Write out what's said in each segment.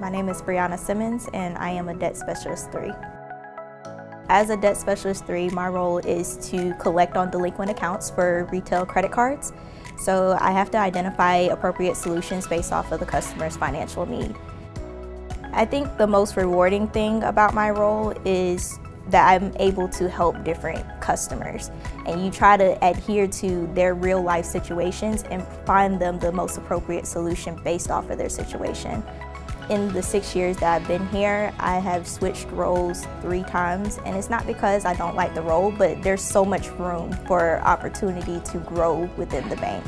My name is Bryana Simmons and I am a Debt Specialist 3. As a Debt Specialist 3, my role is to collect on delinquent accounts for retail credit cards. So I have to identify appropriate solutions based off of the customer's financial need. I think the most rewarding thing about my role is that I'm able to help different customers. And you try to adhere to their real life situations and find them the most appropriate solution based off of their situation. In the six years that I've been here, I have switched roles three times, and it's not because I don't like the role, but there's so much room for opportunity to grow within the bank.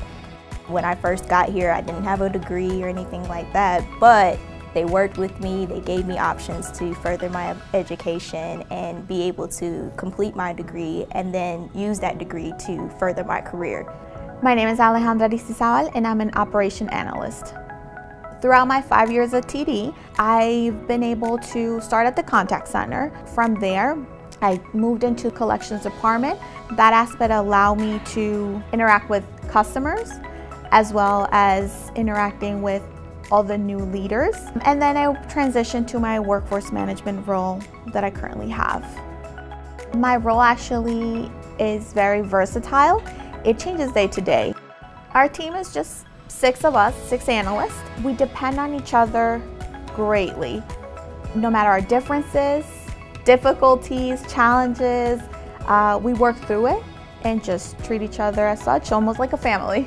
When I first got here, I didn't have a degree or anything like that, but they worked with me, they gave me options to further my education and be able to complete my degree and then use that degree to further my career. My name is Alejandra Aristizabal and I'm an operation analyst. Throughout my five years at TD, I've been able to start at the contact center. From there, I moved into collections department. That aspect allowed me to interact with customers as well as interacting with all the new leaders. And then I transitioned to my workforce management role that I currently have. My role actually is very versatile. It changes day to day. Our team is just six of us, six analysts. We depend on each other greatly. No matter our differences, difficulties, challenges, uh, we work through it and just treat each other as such, almost like a family.